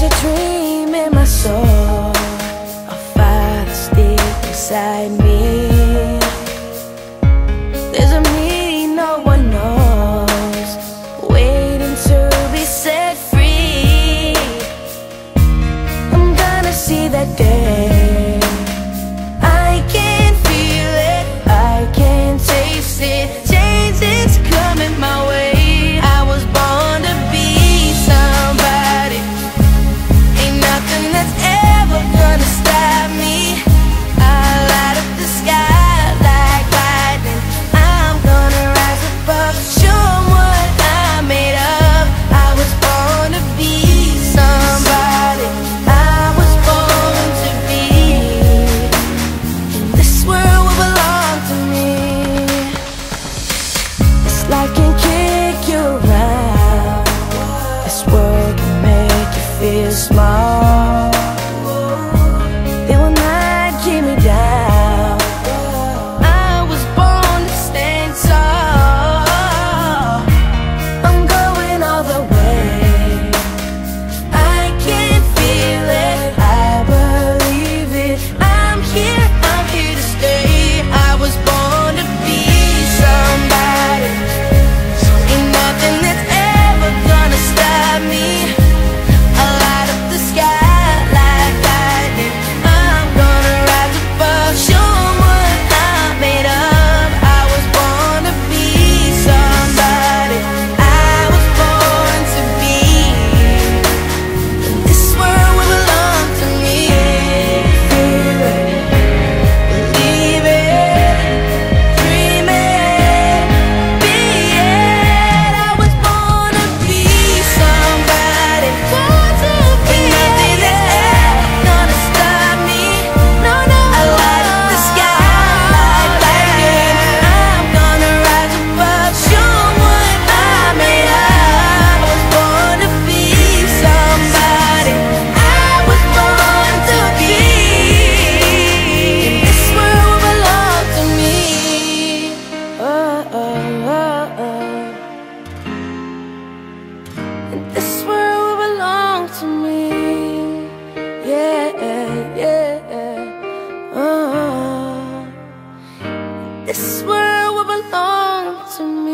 There's a dream in my soul a fire deep inside me. There's a me no one knows Waiting to be set free. I'm gonna see that day. This world will belong to me.